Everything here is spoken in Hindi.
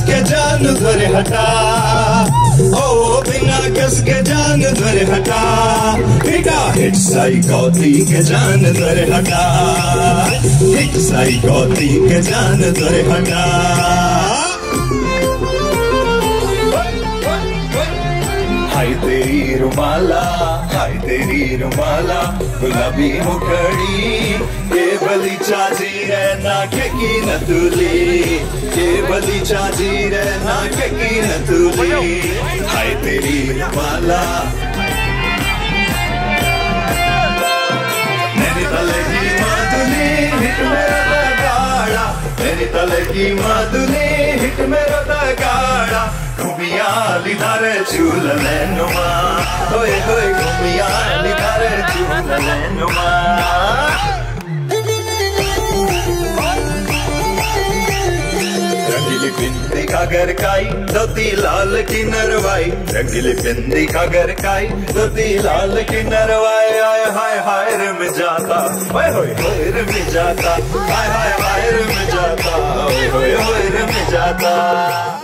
के जान हटा। ओ बिना कस के जान हटा। हिटा साई गौती के जान धर हटा। कौती के जान हटा। हाय तेरी रुमाला, हाय तेरी रुमाला, गुलाबी मुखड़ी ये बली चाची है नाके की न तुली ये बली चाची है नाके की न तुली हाय तेरी रुमाला। मेरी तले की माधुली हिट मेरा लगाड़ा मेरी तले की माधुली हिट मेरा लगाड़ा घुमिया लिदारे झूल लेनुमा होए होए घुमिया लिदारे झूल लेनुमा रंगीली बिंदी का घर काई, धोती लाल की नरवाई रंगीली बिंदी का घर काई, धोती लाल की नरवाई आय हाय हाय, रे में जाता। हाय होय होय रे में जाता। हाय हाय हाय, रे में जाता। होय होय होय रे में जाता।